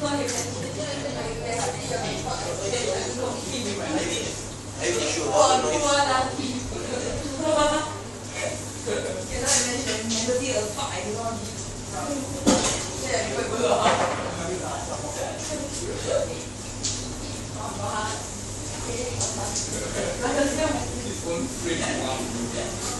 哎，你说吧。哈哈。现在，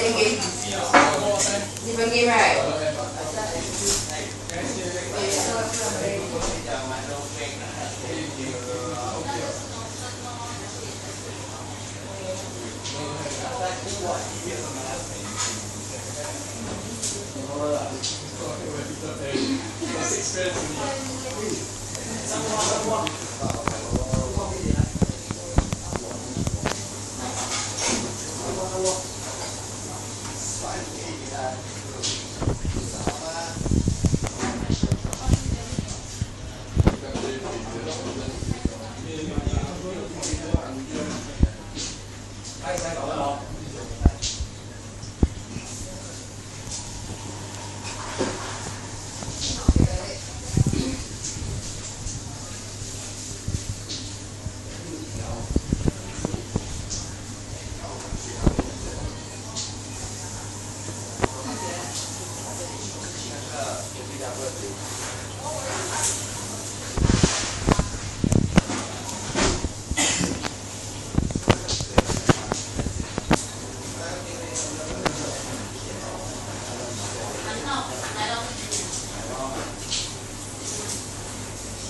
lagi. Ni pergi mai.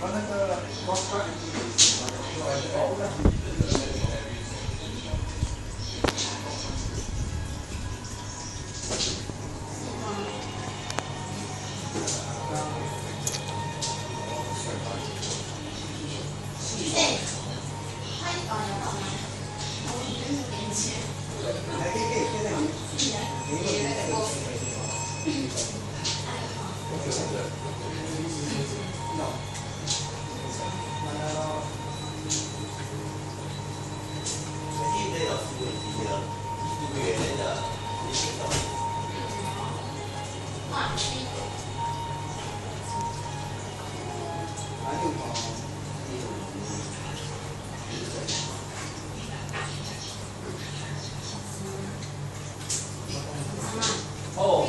Còn thật là! 哦，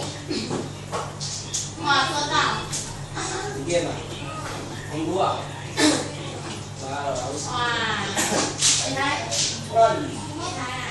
马科长，你干嘛？红姑啊？哇，哇，你来，嗯。